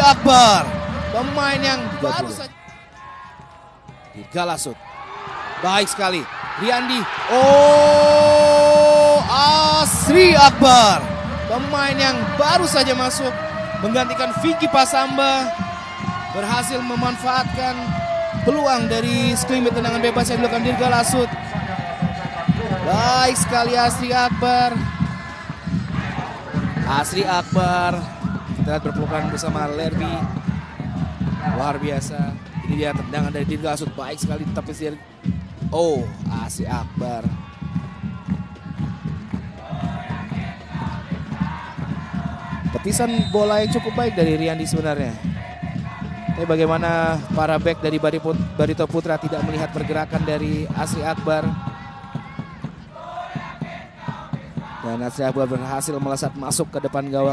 Akbar. Pemain yang baru saja. Dirga Lasut. Baik sekali. Riyandi. Oh, Asri Akbar. Pemain yang baru saja masuk menggantikan Vicky Pasamba berhasil memanfaatkan peluang dari sekelumit tendangan bebas yang dilakukan Dirga Lasut. Baik sekali Asri Akbar. Asri Akbar. Lihat berpelukan bersama Lerby. Luar biasa. Ini dia tendangan dari Dirga Lasut. Baik sekali tapi dia Oh, Asri Akbar. Petisan bola yang cukup baik dari Riyandi sebenarnya. Tapi bagaimana para back dari Barito Putra tidak melihat pergerakan dari Asri Akbar. Dan Asri Akbar berhasil melesat masuk ke depan gawang.